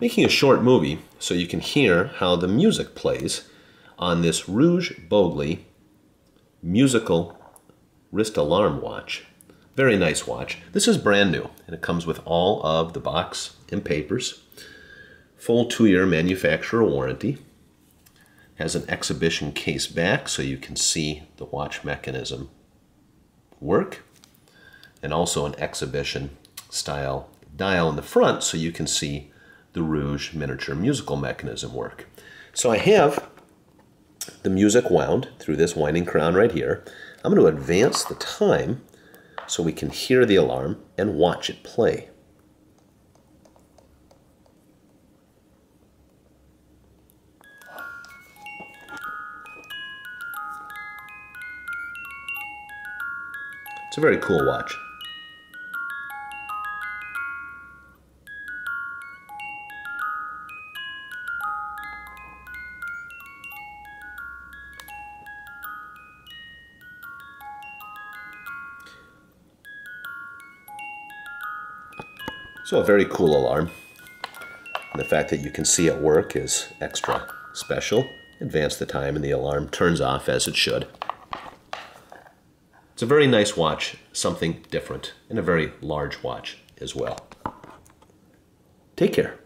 making a short movie so you can hear how the music plays on this Reuge Boegli musical wrist alarm watch. Very nice watch. This is brand new and it comes with all of the box and papers. Full two-year manufacturer warranty. Has an exhibition case back so you can see the watch mechanism work. And also an exhibition style dial in the front so you can see the Reuge miniature musical mechanism work. So I have the music wound through this winding crown right here. I'm going to advance the time so we can hear the alarm and watch it play. It's a very cool watch. So a very cool alarm. And the fact that you can see it work is extra special. Advance the time and the alarm turns off as it should. It's a very nice watch, something different, and a very large watch as well. Take care.